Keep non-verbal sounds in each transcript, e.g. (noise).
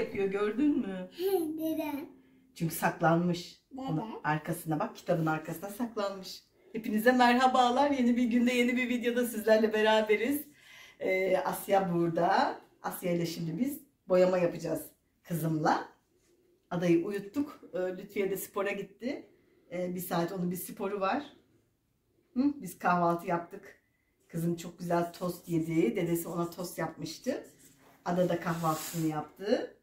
yapıyor gördün mü? (laughs) Neden? Çünkü saklanmış. Neden? Arkasına bak kitabın arkasına saklanmış. Hepinize merhabalar. Yeni bir günde yeni bir videoda sizlerle beraberiz. Ee, Asya burada. Asya ile şimdi biz boyama yapacağız kızımla. Adayı uyuttuk. Ee, Lütfiye de spora gitti. Ee, bir saat onun bir sporu var. Hı? Biz kahvaltı yaptık. Kızım çok güzel tost yedi. Dedesi ona tost yapmıştı. Ada da kahvaltısını yaptı.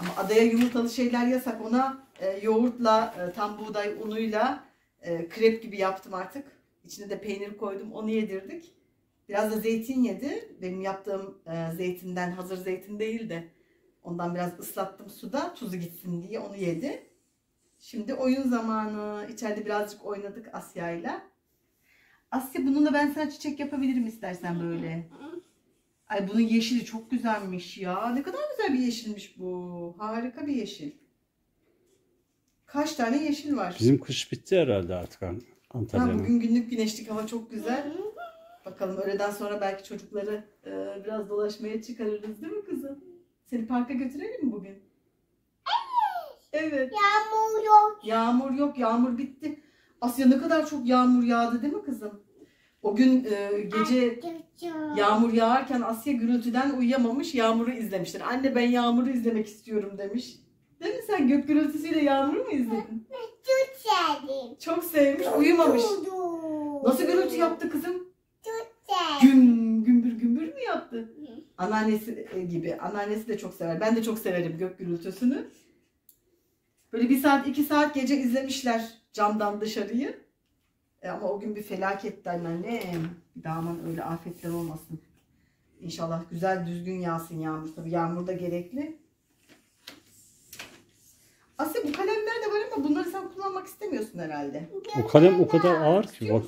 Ama adaya yumurtalı şeyler yasak. Ona e, yoğurtla, e, tam buğday unuyla e, krep gibi yaptım artık. İçine de peynir koydum. Onu yedirdik. Biraz da zeytin yedi. Benim yaptığım e, zeytinden hazır zeytin değil de ondan biraz ıslattım suda tuzu gitsin diye onu yedi. Şimdi oyun zamanı. İçeride birazcık oynadık Asya'yla. Asya bununla ben sana çiçek yapabilirim istersen böyle. Ay bunun yeşili çok güzelmiş ya. Ne kadar güzel bir yeşilmiş bu. Harika bir yeşil. Kaç tane yeşil var? Bizim kış bitti herhalde artık Antalya'nın. bugün günlük güneşlik hava çok güzel. Bakalım öğleden sonra belki çocukları e, biraz dolaşmaya çıkarırız değil mi kızım? Seni parka götürelim mi bugün? Evet. Yağmur yok. Yağmur yok. Yağmur bitti. Asya ne kadar çok yağmur yağdı değil mi kızım? O gün e, gece. Yağmur yağarken Asya gürültüden uyuyamamış yağmuru izlemiştir. Anne ben yağmuru izlemek istiyorum demiş. Değil mi sen gök gürültüsüyle yağmuru mu izledin? Çok sevdim. Çok sevmiş uyumamış. Nasıl gürültü yaptı kızım? Çok sevdim. Güm gümbür gümbür mü yaptı? Anneannesi e, gibi. Anneannesi de çok sever. Ben de çok severim gök gürültüsünü. Böyle bir saat iki saat gece izlemişler camdan dışarıyı. E ama o gün bir felaketti anneannem. Bir daha aman öyle afetler olmasın. İnşallah güzel düzgün yağsın yağmur. Tabii yağmur da gerekli. Asya bu kalemler de var ama bunları sen kullanmak istemiyorsun herhalde. O kalem o kadar ağır ki bak.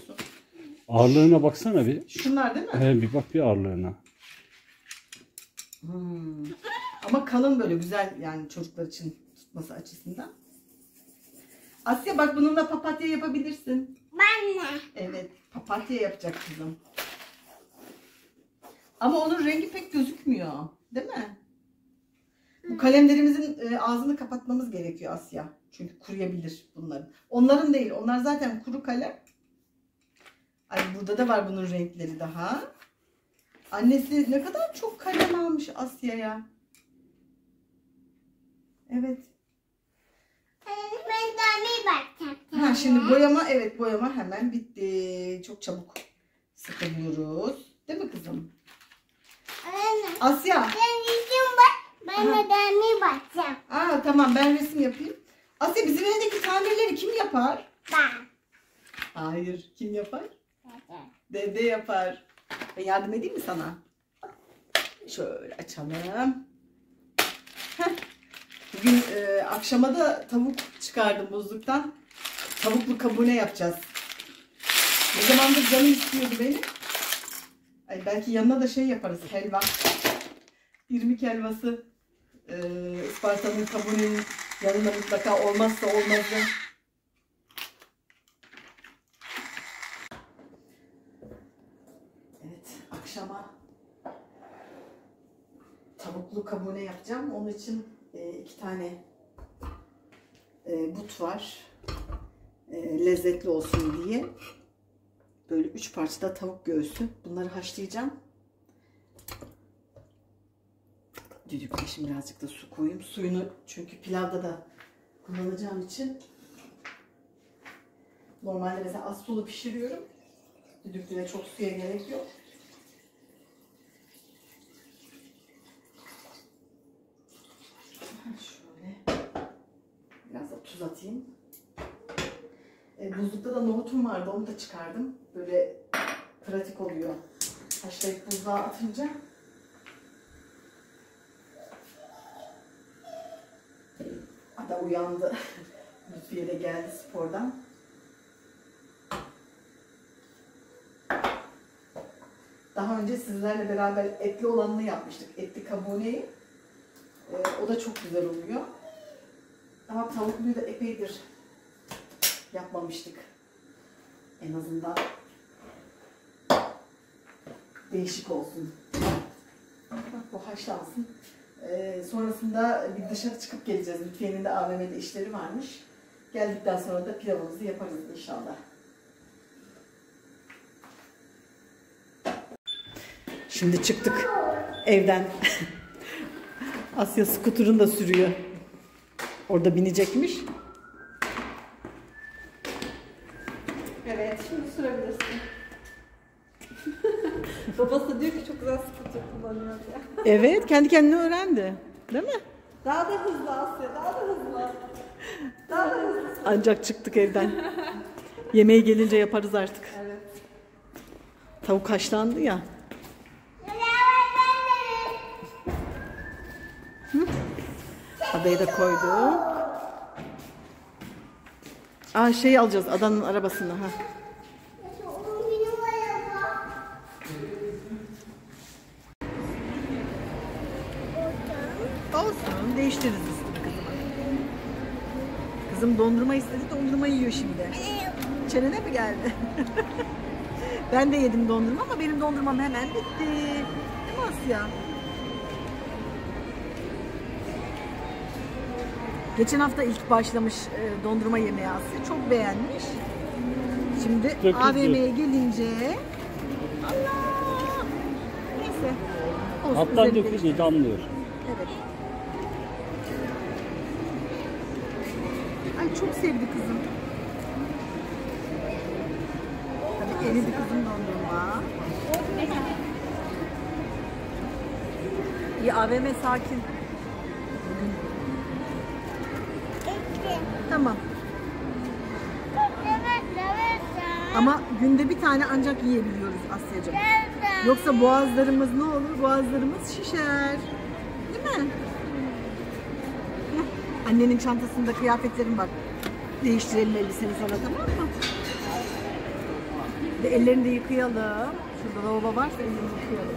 Ağırlığına baksana bir. Şunlar değil mi? He, bir bak bir ağırlığına. Hmm. Ama kalın böyle güzel yani çocuklar için tutması açısından. Asya bak bununla papatya yapabilirsin. De. Evet papatya yapacak kızım. Ama onun rengi pek gözükmüyor. Değil mi? Bu kalemlerimizin e, ağzını kapatmamız gerekiyor Asya. Çünkü kuruyabilir bunların. Onların değil. Onlar zaten kuru kalem. Ay burada da var bunun renkleri daha. Annesi ne kadar çok kalem almış Asya'ya. Evet. Ben de bir bakacağım. Ha şimdi boyama evet boyama hemen bitti. Çok çabuk sıkılıyoruz. Değil mi kızım? Anne. Asya. Ben yüzüm bak. Ben de demir bakacağım. Aa tamam ben resim yapayım. Asya bizim evdeki tamirleri kim yapar? Ben. Hayır. Kim yapar? Dede yapar. Ben yardım edeyim mi sana? Şöyle açalım. Bugün e, akşama da tavuk çıkardım buzluktan. Tavuklu kabune yapacağız. Ne zamandır canım istiyordu benim. Ay belki yanına da şey yaparız helva. İrmik helvası. E, Isparta'nın kabunenin yanında mutlaka olmazsa olmazı. Evet, akşama tavuklu kabune yapacağım. Onun için e, iki tane e, but var. E, lezzetli olsun diye. Böyle üç parçada tavuk göğsü. Bunları haşlayacağım. Düdükle şimdi birazcık da su koyayım. Suyunu çünkü pilavda da kullanacağım için normalde mesela az sulu pişiriyorum. Düdüklüğe çok suya gerek yok. Şöyle biraz da tuz atayım. E, buzlukta da nohutum vardı onu da çıkardım. Böyle pratik oluyor. Haşlayıp buzluğa atınca. Ada uyandı. (laughs) Lütfiye de geldi spordan. Daha önce sizlerle beraber etli olanını yapmıştık. Etli kabuneyi. Ee, o da çok güzel oluyor. Ama tavukluyu da epeydir yapmamıştık. En azından değişik olsun. Bak bu haşlansın. Ee, sonrasında bir dışarı çıkıp geleceğiz. Lütfiye'nin de AVM'de işleri varmış. Geldikten sonra da pilavımızı yaparız inşallah. Şimdi çıktık evden. (laughs) Asya skuturunu da sürüyor. Orada binecekmiş. Evet, şimdi sürebilirsin. (laughs) Babası da diyor ki çok güzel scooter kullanıyor diye. Evet, kendi kendine öğrendi. Değil mi? Daha da hızlı Asya, daha da hızlı. Daha da hızlı. Ancak çıktık evden. Yemeğe gelince yaparız artık. Evet. Tavuk haşlandı ya. Adayı da koyduk. Aa şey alacağız adanın arabasını ha. Olsun değiştiririz üstünü kızıma. Kızım dondurma istedi dondurma yiyor şimdi. Çenene mi geldi? (laughs) ben de yedim dondurma ama benim dondurmam hemen bitti. Değil mi Asya? Geçen hafta ilk başlamış e, dondurma yemeye Asya. Çok beğenmiş. Şimdi Döküldü. AVM'ye gelince Allah! Neyse. Olsun, Alttan üzerini dökülüyor, damlıyor. Evet. Ay çok sevdi kızım. Tabii eridi kızım dondurma. İyi AVM sakin. Tamam. Ama günde bir tane ancak yiyebiliyoruz Asya'cığım. Yoksa boğazlarımız ne olur? Boğazlarımız şişer. Değil mi? Heh, Annenin çantasında kıyafetlerim var. Değiştirelim elbiseni sana tamam mı? Ve ellerini de yıkayalım. Şurada lavabo varsa ellerini yıkayalım.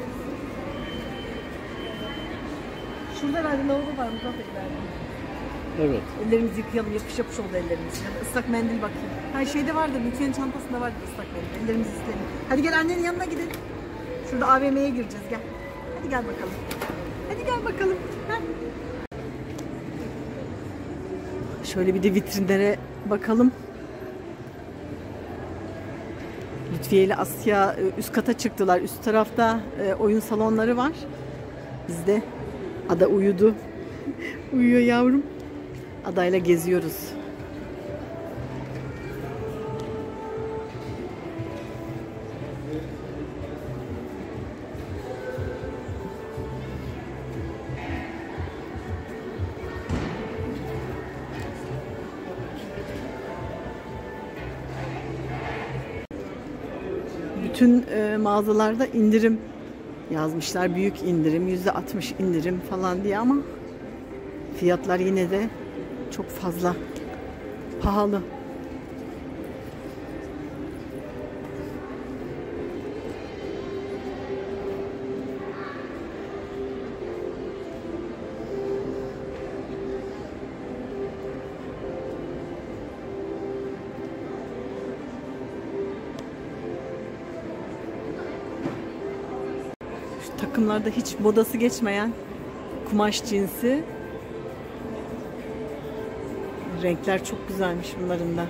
Şurada herhalde lavabo var Muzaffer ileride. Evet. Ellerimizi yıkayalım. Yapış yapış oldu ellerimiz. Ya ıslak mendil bakayım. Ha şeyde vardı. Lütfiye'nin çantasında vardı ıslak mendil. Ellerimizi isteyelim. Hadi gel annenin yanına gidelim. Şurada AVM'ye gireceğiz. Gel. Hadi gel bakalım. Hadi gel bakalım. Ha? Şöyle bir de vitrinlere bakalım. Lütfiye ile Asya e, üst kata çıktılar. Üst tarafta e, oyun salonları var. Biz de Ada uyudu. (laughs) Uyuyor yavrum. Adayla geziyoruz. Bütün e, mağazalarda indirim yazmışlar. Büyük indirim, yüzde 60 indirim falan diye ama fiyatlar yine de çok fazla pahalı. Takımlarda hiç modası geçmeyen kumaş cinsi. Renkler çok güzelmiş bunların da.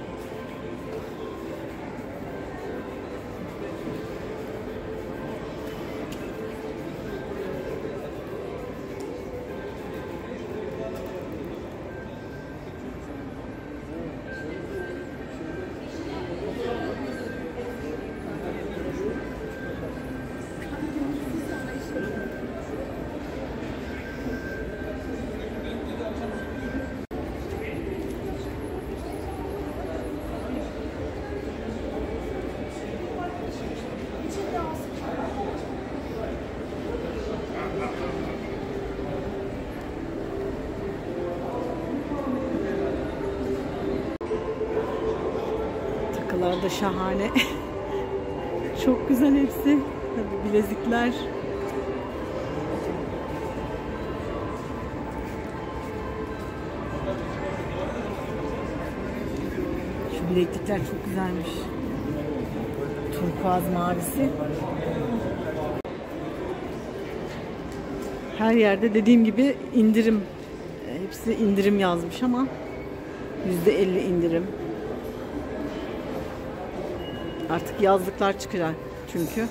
Da şahane. (laughs) Çok güzel hepsi. Tabii bilezikler. Şu bileklikler çok güzelmiş. Turkuaz mavisi. Her yerde dediğim gibi indirim. Hepsi indirim yazmış ama %50 indirim. Artık yazlıklar çıkacak çünkü.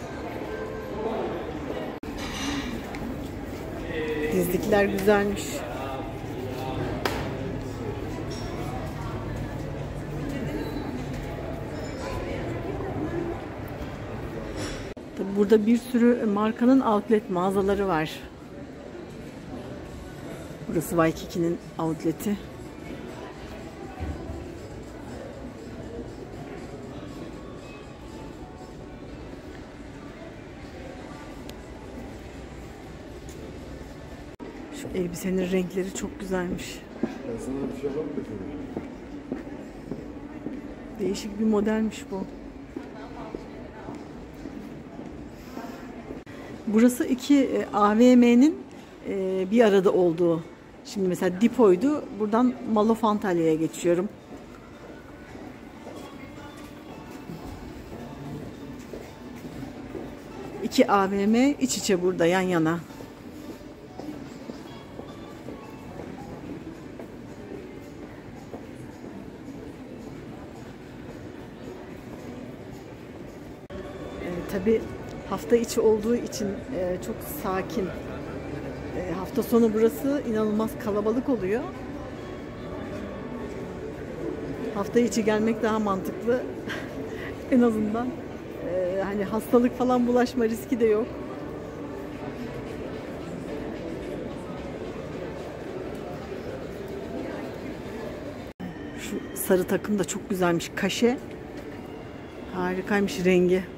Dizlikler güzelmiş. Tabii burada bir sürü markanın outlet mağazaları var. Burası Waikiki'nin outleti. Elbisenin renkleri çok güzelmiş. Değişik bir modelmiş bu. Burası iki e, AVM'nin e, bir arada olduğu. Şimdi mesela Dipo'ydu. Buradan Malof Antalya'ya geçiyorum. İki AVM iç içe burada yan yana. Hafta içi olduğu için e, çok sakin. E, hafta sonu burası inanılmaz kalabalık oluyor. Hafta içi gelmek daha mantıklı. (laughs) en azından e, hani hastalık falan bulaşma riski de yok. Şu sarı takım da çok güzelmiş. Kaşe. Harikaymış rengi.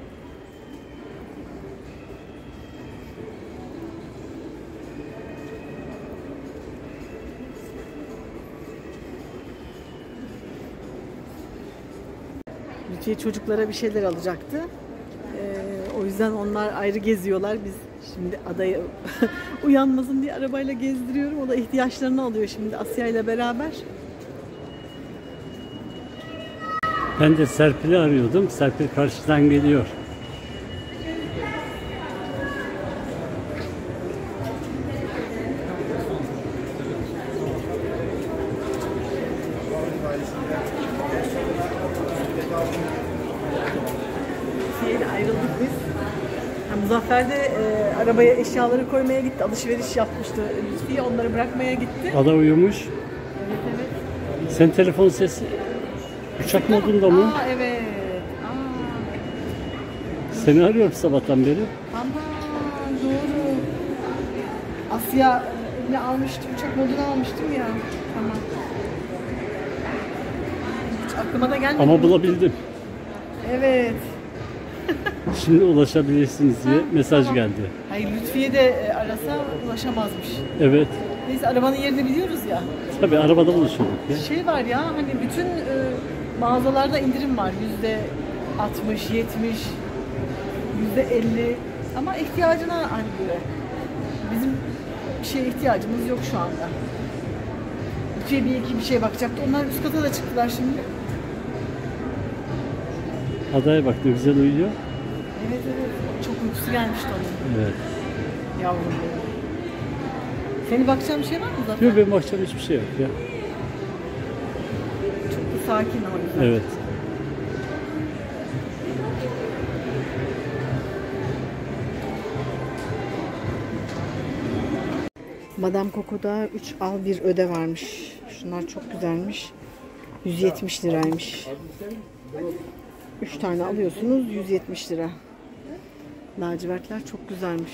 Lütfiye çocuklara bir şeyler alacaktı. Ee, o yüzden onlar ayrı geziyorlar. Biz şimdi adayı (laughs) uyanmasın diye arabayla gezdiriyorum. O da ihtiyaçlarını alıyor şimdi Asya ile beraber. Ben de Serpil'i arıyordum. Serpil karşıdan geliyor. Lütfiye ile ayrıldık biz. Ha, Muzaffer de e, arabaya eşyaları koymaya gitti. Alışveriş yapmıştı. Lütfiye onları bırakmaya gitti. Ada uyumuş. Evet evet. Sen telefon sesi uçak modunda mı? Aa evet. Aa, Seni arıyorum sabahtan beri. aman doğru. Asya ne almıştım? Uçak modunu almıştım ya. Tamam. Hiç aklıma da gelmedi. Ama bulabildim. Evet. Şimdi ulaşabilirsiniz diye Ha, mesaj tamam. geldi. Hayır Lütfiye de e, arasa ulaşamazmış. Evet. Neyse arabanın yerini biliyoruz ya. Tabii arabada buluşuyorduk ya. Şey var ya hani bütün e, mağazalarda indirim var. Yüzde 60, 70, yüzde 50. Ama ihtiyacına hani göre. Bizim bir şeye ihtiyacımız yok şu anda. Lütfiye bir iki bir şey bakacaktı. Onlar üst kata da çıktılar şimdi. Adaya bak ne güzel uyuyor. Evet evet. Çok uykusu gelmişti onun. Evet. Yavrum benim. Senin bakacağın bir şey var mı zaten? Yok benim akşam hiçbir şey yok ya. Çok da sakin ama güzel. Evet. Madame Coco'da 3 al bir öde varmış. Şunlar çok güzelmiş. 170 liraymış. 3 tane alıyorsunuz 170 lira. Lacivertler çok güzelmiş.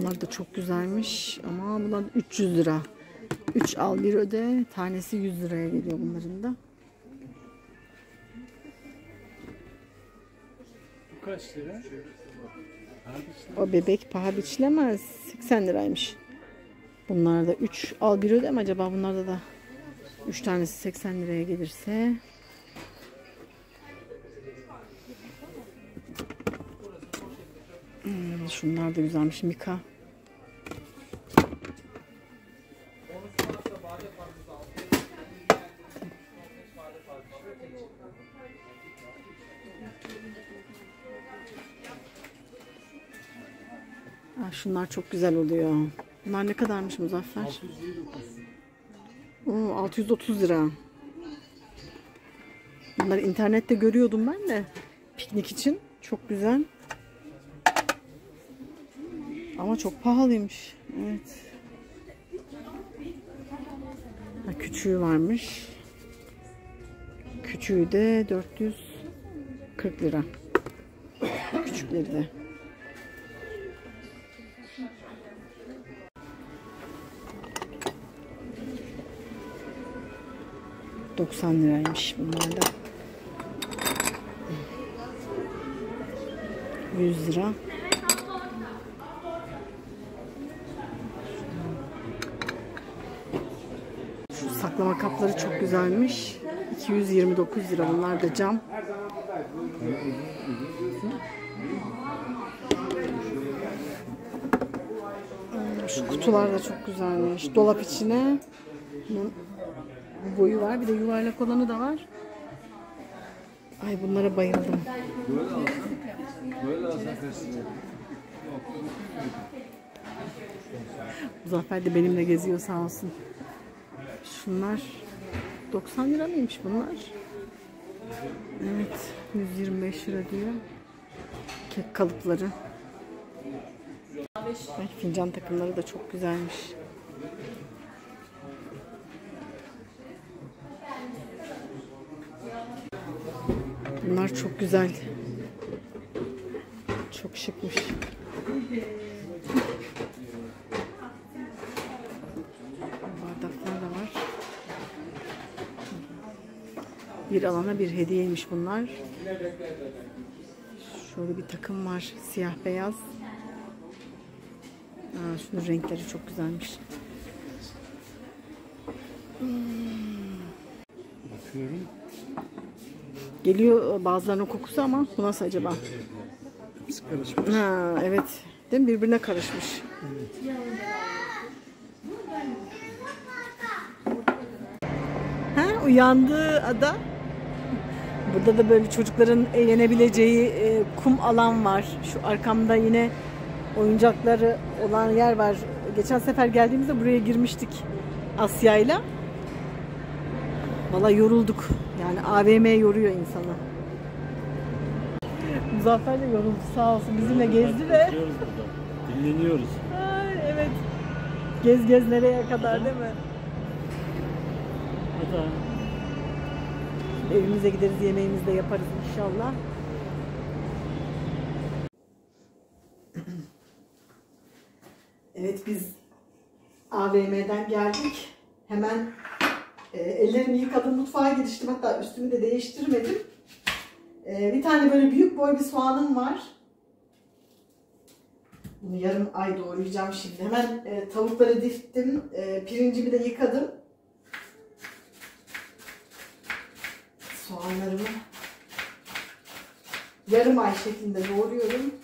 Bunlar da çok güzelmiş ama bunlar 300 lira. 3 al bir öde. Tanesi 100 liraya geliyor bunların da. Bu kaç lira? O bebek paha biçilemez. 80 liraymış. Bunlar da 3 al bir öde mi acaba bunlarda da 3 tanesi 80 liraya gelirse şunlar da güzelmiş Mika. Ah, şunlar çok güzel oluyor. Bunlar ne kadarmış Muzaffer? Oo, 630 lira. Bunları internette görüyordum ben de. Piknik için. Çok güzel. Ama çok pahalıymış. Evet. Ha, küçüğü varmış. Küçüğü de 440 lira. Küçükleri de. ...90 liraymış bunlar da. 100 lira. Şu saklama kapları çok güzelmiş. 229 lira. Bunlar da cam. Hmm, Şu kutular da çok güzelmiş. Dolap içine bunun boyu var. Bir de yuvarlak olanı da var. Ay bunlara bayıldım. Muzaffer de benimle geziyor sağ olsun. Şunlar 90 lira mıymış bunlar? Evet 125 lira diyor. Kek kalıpları. Ay, fincan takımları da çok güzelmiş. Bunlar çok güzel. Çok şıkmış. Bardaklar da var. Bir alana bir hediyeymiş bunlar. Şöyle bir takım var. Siyah beyaz. Aa, şunun renkleri çok güzelmiş. Bakıyorum. Geliyor bazılarının kokusu ama bu nasıl acaba? Hepsi karışmış. Ha evet. Değil mi? Birbirine karışmış. Ha uyandı ada. Burada da böyle çocukların eğlenebileceği e, kum alan var. Şu arkamda yine oyuncakları olan yer var. Geçen sefer geldiğimizde buraya girmiştik Asya'yla. Valla yorulduk. Yani AVM yoruyor insanı. Muzaffer de yoruldu sağ olsun. Bizimle gezdi de. Dinleniyoruz. Ay, evet. Gez gez nereye kadar değil mi? Hatta Evimize gideriz yemeğimizi de yaparız inşallah. Evet biz AVM'den geldik. Hemen e, ellerimi yıkadım mutfağa giriştim. Hatta üstümü de değiştirmedim. E, bir tane böyle büyük boy bir soğanım var. Bunu yarım ay doğrayacağım şimdi. Hemen e, tavukları diftim. E, pirincimi de yıkadım. Soğanlarımı yarım ay şeklinde doğruyorum.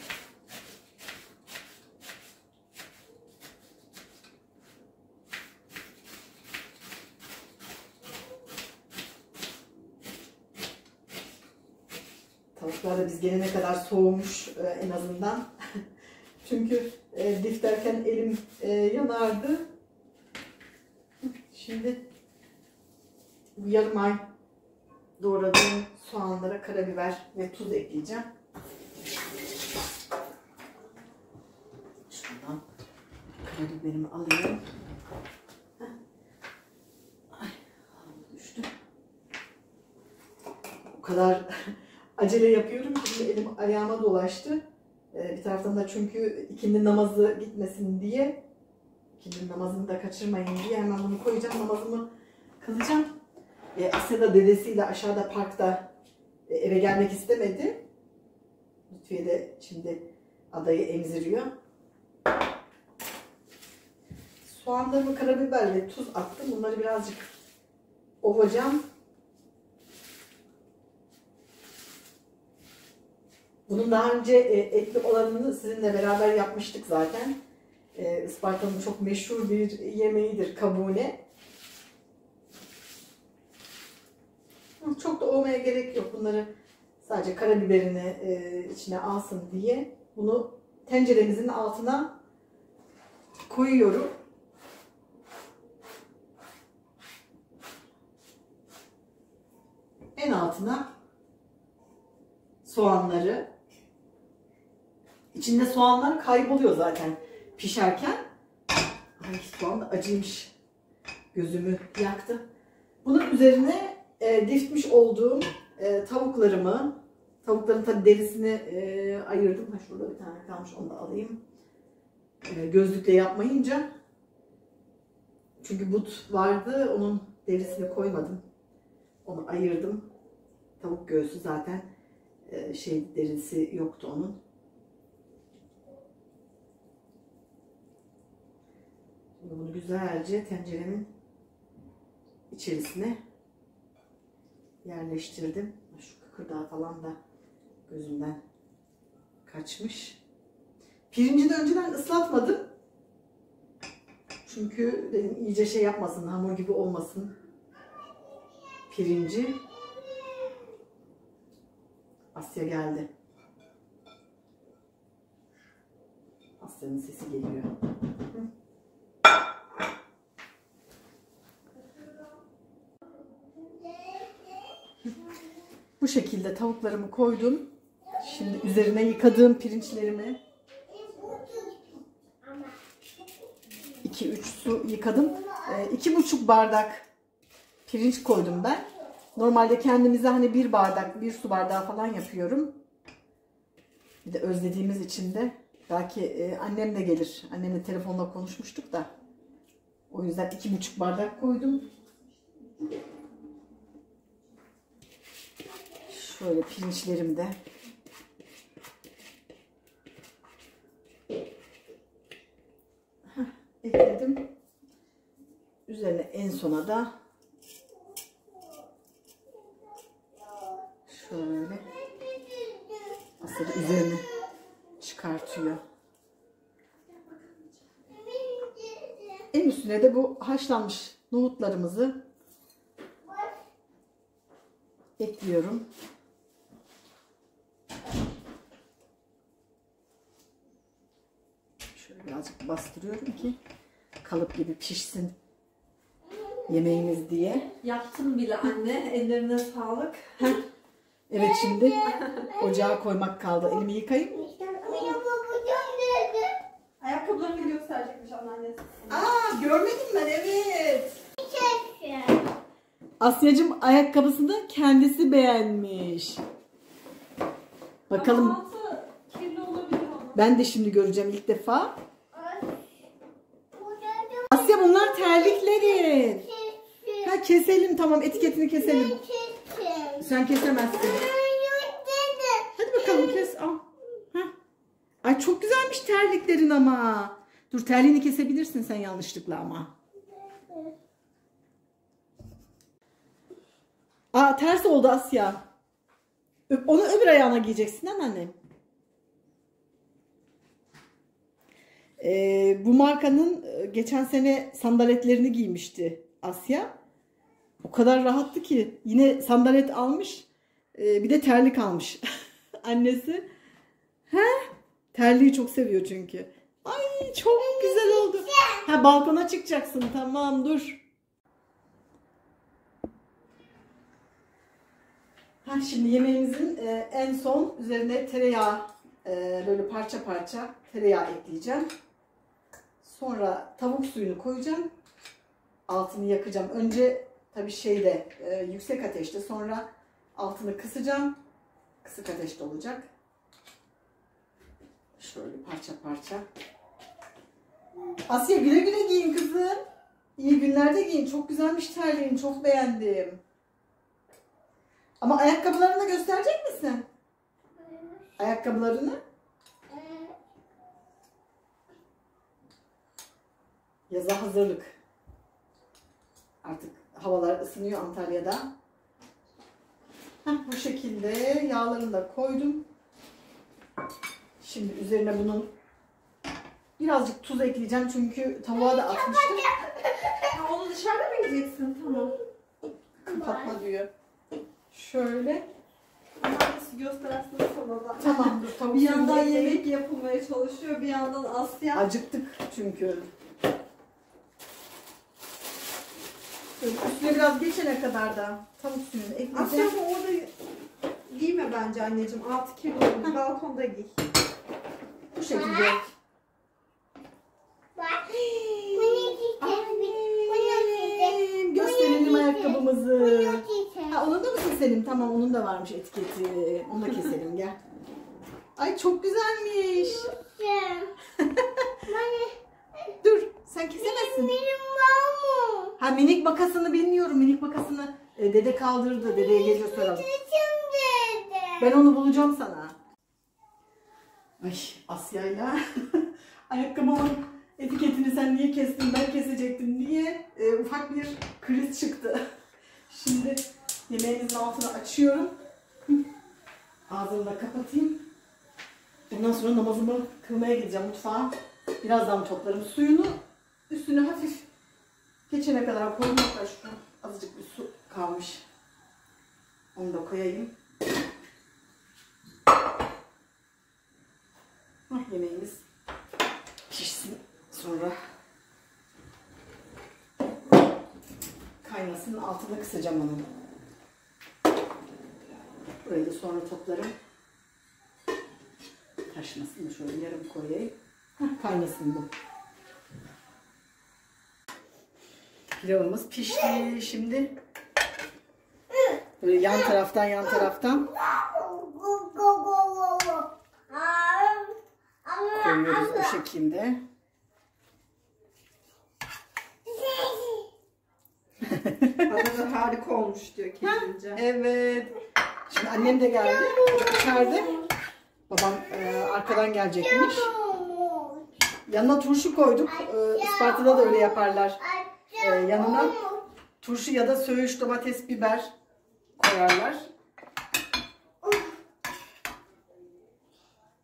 Tavuklar da biz gelene kadar soğumuş e, en azından. (laughs) Çünkü e, dif derken elim e, yanardı. Şimdi yarım ay doğradığım soğanlara karabiber ve tuz ekleyeceğim. Şuradan karabiberimi alayım. Ay, düştü. O kadar (laughs) acele yapıyorum ki elim ayağıma dolaştı. Ee, bir taraftan da çünkü ikindi namazı gitmesin diye ikindi namazını da kaçırmayın diye hemen bunu koyacağım namazımı kılacağım. Ee, Asya da dedesiyle aşağıda parkta e, eve gelmek istemedi. Lütfiye de şimdi adayı emziriyor. Soğanlarımı karabiber ve tuz attım. Bunları birazcık ovacağım. Bunun daha önce e, etli olanını sizinle beraber yapmıştık zaten. E, Isparta'nın çok meşhur bir yemeğidir kabune. Çok da olmaya gerek yok. Bunları sadece karabiberini e, içine alsın diye bunu tenceremizin altına koyuyorum. En altına soğanları içinde soğanlar kayboluyor zaten pişerken. Ay soğan da acıymış. Gözümü yaktı. Bunun üzerine e, difmiş olduğum e, tavuklarımı, tavukların tabi derisini e, ayırdım. Ha, şurada bir tane kalmış onu da alayım. E, gözlükle yapmayınca çünkü but vardı onun derisini koymadım. Onu ayırdım. Tavuk göğsü zaten e, şey derisi yoktu onun. Bunu güzelce tenceremin içerisine yerleştirdim. Şu kıkırdağı falan da gözümden kaçmış. Pirinci de önceden ıslatmadım. Çünkü dedim iyice şey yapmasın, hamur gibi olmasın pirinci. Asya geldi. Asya'nın sesi geliyor. Hı. Bu şekilde tavuklarımı koydum. Şimdi üzerine yıkadığım pirinçlerimi 2-3 su yıkadım. 2,5 bardak pirinç koydum ben. Normalde kendimize hani bir bardak, bir su bardağı falan yapıyorum. Bir de özlediğimiz için de belki e, annem de gelir. Annemle telefonla konuşmuştuk da. O yüzden iki buçuk bardak koydum. Şöyle pirinçlerim de. Heh, ekledim. Üzerine en sona da şöyle aslında üzerini çıkartıyor. En üstüne de bu haşlanmış nohutlarımızı ekliyorum. Şöyle birazcık bastırıyorum ki kalıp gibi pişsin yemeğimiz diye. Yaptım bile anne. Ellerine sağlık. Evet şimdi ocağa koymak kaldı. Elimi yıkayayım. Ayakkabılarını gösterecekmiş anneannesi. Aa görmedim ben evet. Asyacığım ayakkabısını kendisi beğenmiş. Bakalım Altı kirli olabilir ama. ben de şimdi göreceğim ilk defa. Asya bunlar terliklerin. Ha keselim tamam etiketini keselim. Sen kesemezsin. Hadi bakalım kes al. Ha. Ay çok güzelmiş terliklerin ama. Dur terliğini kesebilirsin sen yanlışlıkla ama. Aa ters oldu Asya. Onu öbür ayağına giyeceksin değil mi annem? Ee, bu markanın e, geçen sene sandaletlerini giymişti Asya. O kadar rahattı ki yine sandalet almış e, bir de terlik almış (laughs) annesi. He? Terliği çok seviyor çünkü. Ay çok güzel oldu. Ha balkona çıkacaksın tamam dur. Ha şimdi yemeğimizin e, en son üzerine tereyağı e, böyle parça parça tereyağı ekleyeceğim. Sonra tavuk suyunu koyacağım. Altını yakacağım. Önce tabii şeyde e, yüksek ateşte sonra altını kısacağım. Kısık ateşte olacak. Şöyle parça parça. Asya güle güle giyin kızım. İyi günlerde giyin. Çok güzelmiş terliğin. Çok beğendim. Ama ayakkabılarını da gösterecek misin? Ayakkabılarını. Yaza hazırlık. Artık havalar ısınıyor Antalya'da. Heh, bu şekilde yağlarını da koydum. Şimdi üzerine bunun birazcık tuz ekleyeceğim çünkü tavuğa da atmıştım. Ha, onu dışarıda mı yiyeceksin? Tamam. Kapatma diyor. Şöyle. Annesi göstersin sana. Tamam dur Bir yandan yemek yapılmaya çalışıyor, bir yandan Asya. Acıktık çünkü. Böyle Üstüne biraz geçene kadar da tavuk suyunu Asya ekleyeceğim. bu orada giyme bence anneciğim. Altı kirli olur. Balkonda giy. Bu şekilde. Bak. Annem, Gösterelim ayakkabımızı. Ha, onun da mı keselim? Tamam onun da varmış etiketi. Onu da keselim gel. Ay çok güzelmiş. (laughs) Bana Dur sen kesemezsin. benim var mı? Ha minik makasını bilmiyorum. Minik makasını e, dede kaldırdı. Dedeye geliyor soralım. Ben onu bulacağım sana. Ay Asya'yla (laughs) ayakkabımın etiketini sen niye kestin ben kesecektim diye e, ufak bir kriz çıktı. (laughs) Şimdi yemeğimizin altını açıyorum. Ağzını da kapatayım. Ondan sonra namazımı kılmaya gideceğim mutfağa. Birazdan toplarım suyunu. Üstüne hafif geçene kadar koymak var şu azıcık bir su kalmış. Onu da koyayım. Hah, yemeğimiz pişsin sonra kaynasın altını kısacağım onu. Burayı da sonra toplarım. Taşmasın şöyle yarım koyayım. (laughs) Hah, kaynasın bu. Pilavımız pişti. Şimdi böyle yan taraftan yan taraftan koyuyoruz o şekilde. Da harika olmuş diyor kendince. Evet. Şimdi annem de geldi. İçeride. Babam e, arkadan gelecekmiş. Yanına turşu koyduk. E, Isparta'da da öyle yaparlar. E, yanına turşu ya da söğüş, domates, biber koyarlar.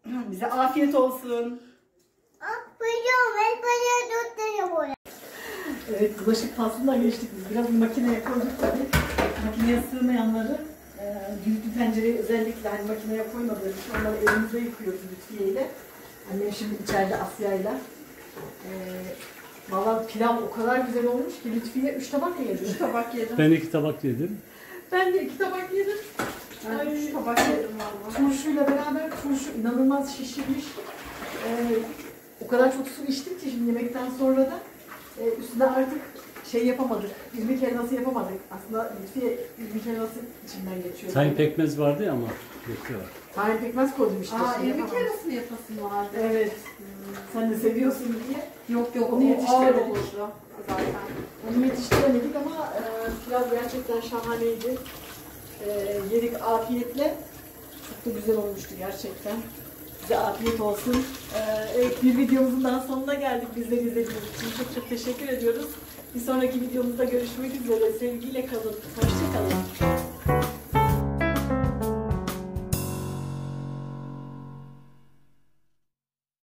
Bize afiyet olsun. Evet, bulaşık faslından geçtik biz. Biraz makineye koyduk tabii. Makineye sığmayanları e, bir tencereyi özellikle hani makineye koymadığımız için onları elimizde yıkıyoruz Lütfiye ile. Annem şimdi içeride Asya'yla. E, Valla pilav o kadar güzel olmuş ki Lütfiye 3 tabak mı yedi? Üç tabak yedim. Ben iki tabak yedim. Ben de 2 tabak yedim. Ben üç tabak yedim valla. Turşuyla beraber turşu inanılmaz şişirmiş. E, o kadar çok su içtim ki şimdi yemekten sonra da e, üstüne artık şey yapamadık. İrmik helvası yapamadık. Aslında Lütfiye irmik helvası içinden geçiyor. Tayin pekmez vardı ya ama yoktu. Tahin pekmez koydum işte. Aa, irmik yapamadım. yarısı mı yapasın vardı? Evet. Sen de seviyorsun diye. Yok yok, Onu yetiştiremedik. zaten. Onu yetiştiremedik ama e, pilav gerçekten şahaneydi. E, yedik afiyetle. Çok da güzel olmuştu gerçekten. Size afiyet olsun. E, evet bir videomuzun daha sonuna geldik. Bizleri izlediğiniz için çok çok teşekkür ediyoruz. Bir sonraki videomuzda görüşmek üzere. Sevgiyle kalın. Hoşçakalın.